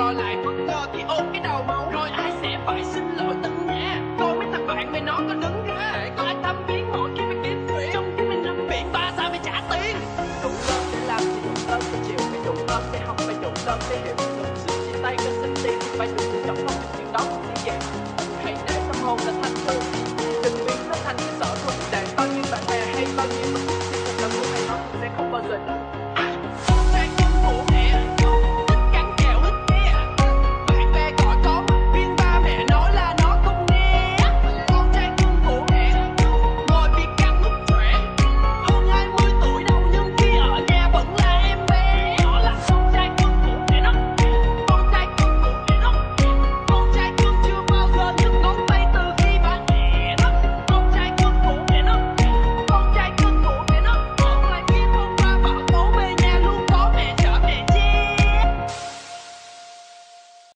rồi lại phất ngờ thì ôm cái đầu máu rồi ai sẽ phải xin lỗi tân nhà tôi mới thằng bạn mày nó có đứng ra. Để có ai thăm viếng mỗi khi mày kiếm chuyện trong khi mình nằm viện, ba sao mày trả tiền? Đủ lớn để làm thì đủ lớn để chịu phải đủ lớn để học phải đủ lớn để hiểu đủ sự chia tay cần xin tiền thì phải đủ sự chọn không chuyện đó cũng dễ dàng hãy để tâm hồn là thanh tươi